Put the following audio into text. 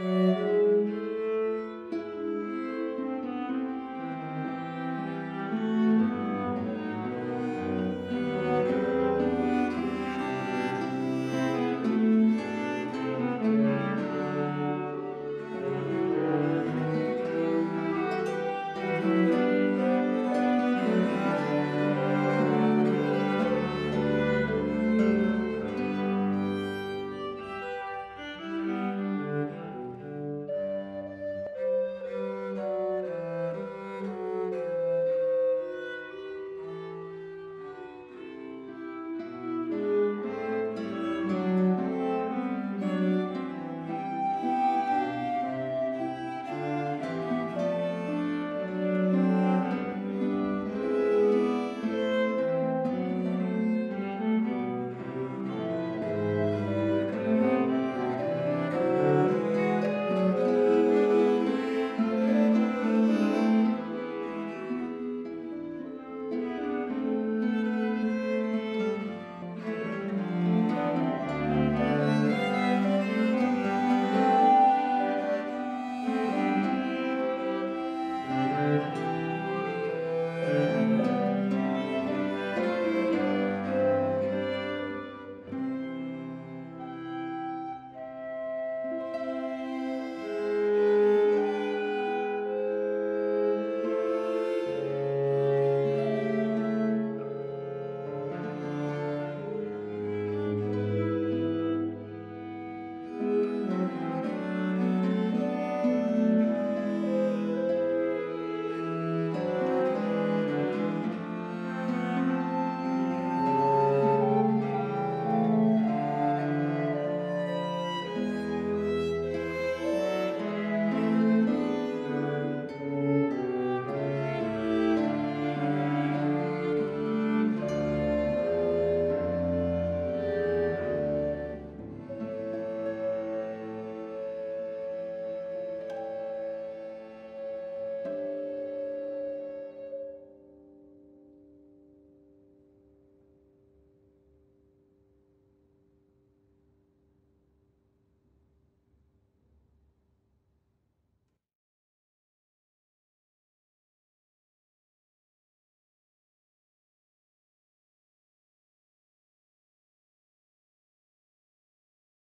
Música